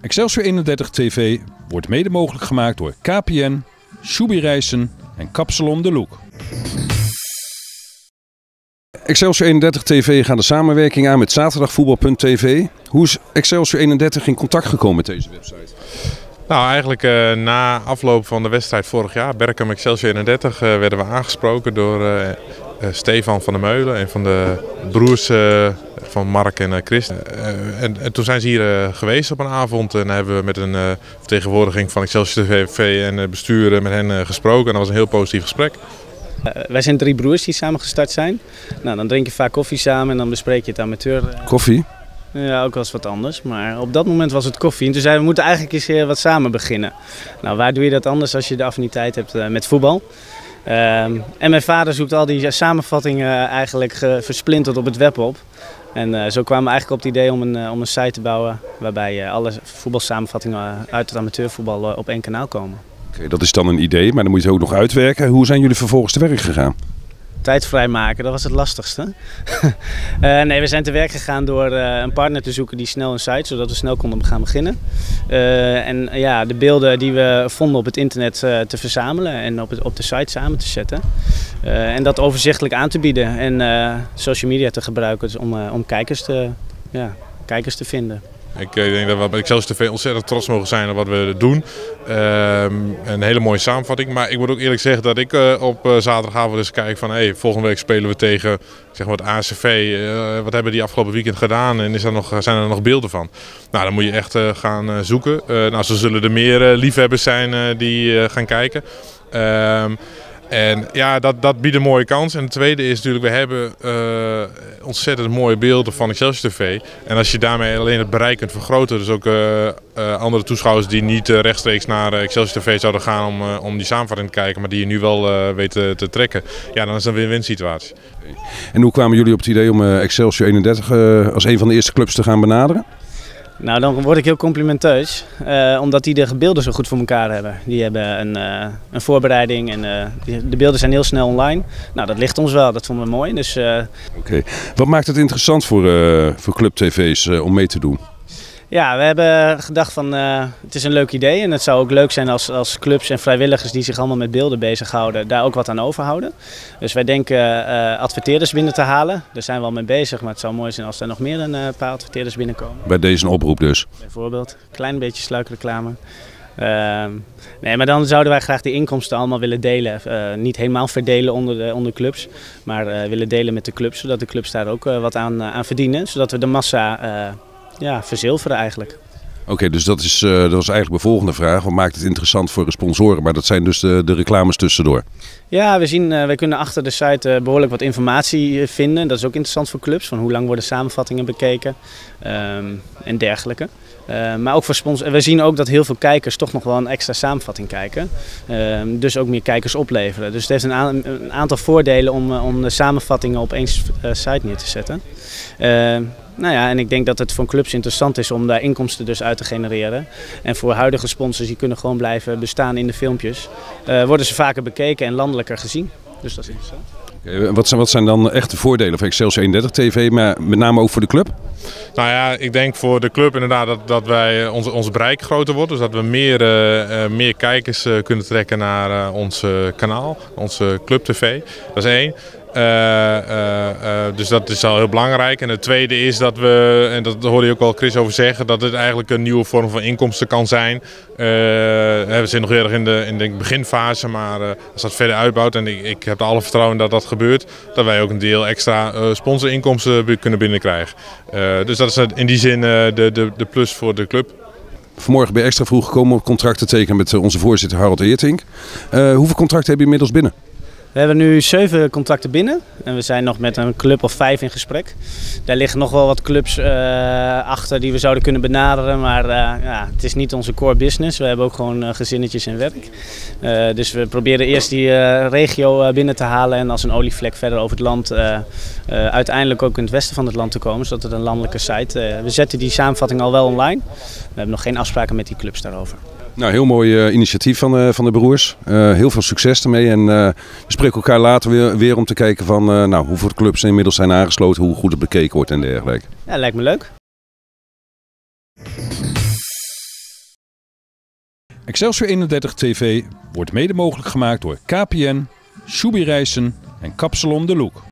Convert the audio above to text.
Excelsior 31 TV wordt mede mogelijk gemaakt door KPN, Shubi Reizen en Kapsalon de Look. Excelsior 31 TV gaat de samenwerking aan met zaterdagvoetbal.tv. Hoe is Excelsior 31 in contact gekomen met deze website? Nou, eigenlijk uh, na afloop van de wedstrijd vorig jaar, Berkham Excelsior 31, uh, werden we aangesproken door uh, Stefan van der Meulen, een van de broers van Mark en Chris. En, en, toen zijn ze hier geweest op een avond en hebben we met een vertegenwoordiging van Excelsior TV en het bestuur met hen gesproken. En dat was een heel positief gesprek. wij zijn drie broers die samen gestart zijn. Nou, dan drink je vaak koffie samen en dan bespreek je het amateur. Koffie? Ja, ook wel eens wat anders. Maar op dat moment was het koffie. En toen zeiden we, moeten eigenlijk eens eh, wat samen beginnen. Nou, waar doe je dat anders als je de affiniteit hebt eh, met voetbal? Ehm, en mijn vader zoekt al die samenvattingen eigenlijk versplinterd op het web op. En uh, zo kwamen we eigenlijk op het idee om een, om een site te bouwen waarbij alle voetbalsamenvattingen uit het amateurvoetbal op één kanaal komen. Oké, dat is dan een idee, maar dan moet je ook nog uitwerken. Hoe zijn jullie vervolgens te werk gegaan? Tijd vrijmaken, dat was het lastigste. uh, nee, we zijn te werk gegaan door uh, een partner te zoeken die snel een site, zodat we snel konden gaan beginnen. Uh, en ja, de beelden die we vonden op het internet te verzamelen en op, op de site samen te zetten. en dat overzichtelijk aan te bieden en social media te gebruiken om, om kijkers, te, ja, kijkers te vinden. Ik eh, denk dat we bij Excelsior TV ontzettend trots mogen zijn op wat we doen. Ehm, een hele mooie samenvatting. Maar ik moet ook eerlijk zeggen dat ik uh, op uh, zaterdagavond eens kijk van hey, volgende week spelen we tegen zeg maar, het ACV. wat hebben die afgelopen weekend gedaan en is er nog, zijn er nog beelden van? Nou, dan moet je echt gaan zoeken. nou, zo zullen er meer liefhebbers zijn die gaan kijken. Ehm, en ja, dat, dat biedt een mooie kans. En het tweede is natuurlijk, we hebben uh, ontzettend mooie beelden van Excelsior TV. En als je daarmee alleen het bereik kunt vergroten, dus ook uh, uh, andere toeschouwers die niet rechtstreeks naar Excelsior TV zouden gaan om, om die samenvatting te kijken, maar die je nu wel weten te trekken, ja, dan is het een win-win situatie. En hoe kwamen jullie op het idee om Excelsior 31 als een van de eerste clubs te gaan benaderen? Nou, dan word ik heel complimenteus, uh, omdat die de beelden zo goed voor elkaar hebben. Die hebben een, uh, een voorbereiding en die, de beelden zijn heel snel online. Nou, dat ligt ons wel, dat vonden we mooi. Dus, Oké, wat maakt het interessant voor, voor Club TV's om mee te doen? Ja, we hebben gedacht van uh, het is een leuk idee en het zou ook leuk zijn als, als clubs en vrijwilligers die zich allemaal met beelden bezighouden, daar ook wat aan overhouden. Dus wij denken uh, adverteerders binnen te halen. Daar zijn we al mee bezig, maar het zou mooi zijn als er nog meer een uh, paar adverteerders binnenkomen. Bij deze een oproep dus? Bijvoorbeeld, een klein beetje sluikreclame. Ehm, nee, maar dan zouden wij graag die inkomsten allemaal willen delen. niet helemaal verdelen onder de onder clubs, maar willen delen met de clubs, zodat de clubs daar ook wat aan, aan verdienen. Zodat we de massa ja, verzilveren eigenlijk. Oké, dus dat, is, uh, dat was eigenlijk de volgende vraag. Wat maakt het interessant voor de sponsoren? Maar dat zijn dus de, de reclames tussendoor. Ja, we zien, uh, wij kunnen achter de site uh, behoorlijk wat informatie vinden. Dat is ook interessant voor clubs. Van hoe lang worden samenvattingen bekeken um, en dergelijke. Maar ook voor sponsors. We zien ook dat heel veel kijkers toch nog wel een extra samenvatting kijken. Ehm, dus ook meer kijkers opleveren. Dus het heeft een, een aantal voordelen om, om de samenvattingen op één site neer te zetten. Ehm, nou ja, en ik denk dat het voor clubs interessant is om daar inkomsten dus uit te genereren. En voor huidige sponsors, die kunnen gewoon blijven bestaan in de filmpjes, worden ze vaker bekeken en landelijker gezien. Dus dat is interessant. Okay, wat, zijn, wat zijn dan echt de voordelen van Excelsior 31 TV, maar met name ook voor de club? Nou ja, ik denk voor de club inderdaad dat, dat wij eh, onze, onze bereik groter wordt. Dus dat we meer, uh, meer kijkers kunnen trekken naar uh, ons kanaal, onze Club TV. Dat is één. Uh, uh, dus dat is al heel belangrijk. En het tweede is dat we, en dat hoorde je ook al Chris over zeggen, dat het eigenlijk een nieuwe vorm van inkomsten kan zijn. we zitten nog heel erg in de, in de beginfase, maar als dat verder uitbouwt, en ik, ik heb er alle vertrouwen dat dat gebeurt, dat wij ook een deel extra sponsorinkomsten kunnen binnenkrijgen. dus dat is in die zin de, de, de plus voor de club. Vanmorgen ben je extra vroeg gekomen om contract te tekenen met onze voorzitter Harold Eertink. hoeveel contracten heb je inmiddels binnen? We hebben nu zeven contacten binnen en we zijn nog met een club of vijf in gesprek. Daar liggen nog wel wat clubs uh, achter die we zouden kunnen benaderen, maar uh, ja, het is niet onze core business. We hebben ook gewoon uh, gezinnetjes en werk. dus we proberen eerst die regio binnen te halen en als een olievlek verder over het land uiteindelijk ook in het westen van het land te komen, zodat het een landelijke site. we zetten die samenvatting al wel online. We hebben nog geen afspraken met die clubs daarover. Nou, heel mooi uh, initiatief van, uh, van de broers. Uh, heel veel succes ermee. En we spreken elkaar later weer, weer om te kijken van nou, hoeveel clubs inmiddels zijn aangesloten, hoe goed het bekeken wordt en dergelijke. Ja, lijkt me leuk. Excelsior 31 TV wordt mede mogelijk gemaakt door KPN, Shubi Rijssen en Kapsalon de Look.